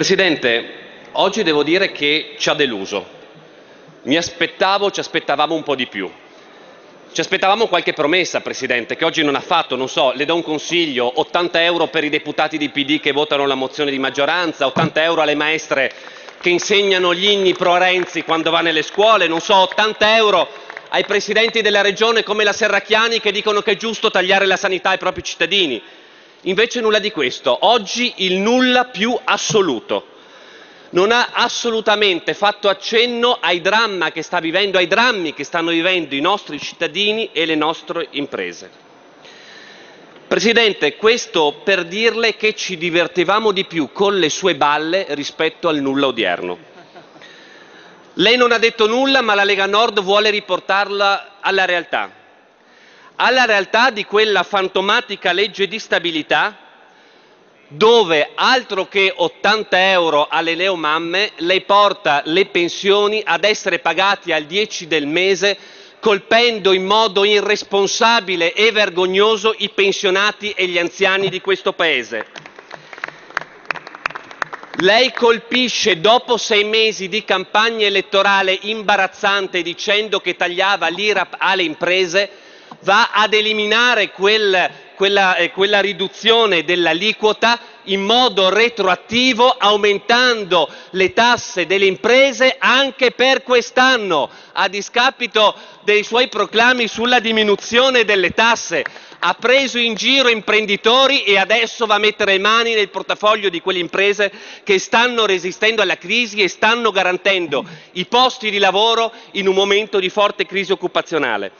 Presidente, oggi devo dire che ci ha deluso. Mi aspettavo, ci aspettavamo un po' di più. Ci aspettavamo qualche promessa, Presidente, che oggi non ha fatto, non so, le do un consiglio, 80 euro per i deputati di PD che votano la mozione di maggioranza, 80 euro alle maestre che insegnano gli inni pro Renzi quando va nelle scuole, non so, 80 euro ai presidenti della regione come la Serracchiani che dicono che è giusto tagliare la sanità ai propri cittadini. Invece nulla di questo, oggi il nulla più assoluto. Non ha assolutamente fatto accenno ai, che vivendo, ai drammi che stanno vivendo i nostri cittadini e le nostre imprese. Presidente, questo per dirle che ci divertivamo di più con le sue balle rispetto al nulla odierno. Lei non ha detto nulla, ma la Lega Nord vuole riportarla alla realtà alla realtà di quella fantomatica legge di stabilità dove altro che 80 euro alle neomamme lei porta le pensioni ad essere pagate al 10 del mese colpendo in modo irresponsabile e vergognoso i pensionati e gli anziani di questo Paese. Lei colpisce dopo sei mesi di campagna elettorale imbarazzante dicendo che tagliava l'IRAP alle imprese va ad eliminare quel, quella, eh, quella riduzione dell'aliquota in modo retroattivo aumentando le tasse delle imprese anche per quest'anno, a discapito dei suoi proclami sulla diminuzione delle tasse. Ha preso in giro imprenditori e adesso va a mettere le mani nel portafoglio di quelle imprese che stanno resistendo alla crisi e stanno garantendo i posti di lavoro in un momento di forte crisi occupazionale.